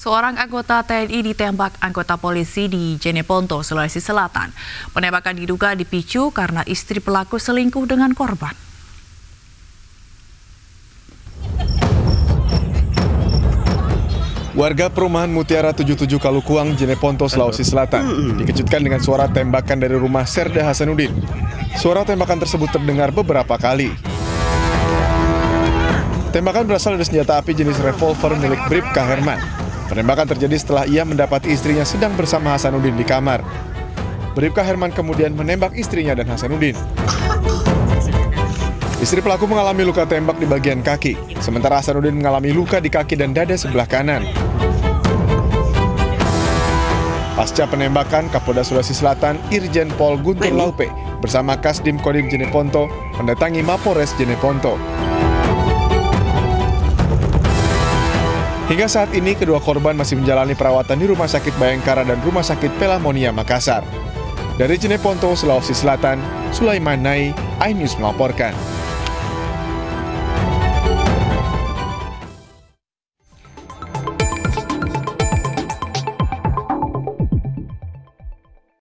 Seorang anggota TNI ditembak anggota polisi di Jeneponto, Sulawesi Selatan. Penembakan diduga dipicu karena istri pelaku selingkuh dengan korban. Warga perumahan Mutiara 77 Kalukuang, Jeneponto, Sulawesi Selatan dikejutkan dengan suara tembakan dari rumah Serda Hasanuddin. Suara tembakan tersebut terdengar beberapa kali. Tembakan berasal dari senjata api jenis revolver milik Bribka Herman. Penembakan terjadi setelah ia mendapati istrinya sedang bersama Hasanuddin di kamar. Bribka Herman kemudian menembak istrinya dan Hasanuddin. Istri pelaku mengalami luka tembak di bagian kaki, sementara Hasanuddin mengalami luka di kaki dan dada sebelah kanan. Pasca penembakan, Kapolda Sulawesi Selatan Irjen Pol Guntur Laupe bersama Kasdim Kodim Jeneponto mendatangi Mapores Jeneponto. Hingga saat ini, kedua korban masih menjalani perawatan di Rumah Sakit Bayangkara dan Rumah Sakit Pelamonia Makassar. Dari Jeneponto, Sulawesi Selatan, Sulaiman Nai, iNews melaporkan.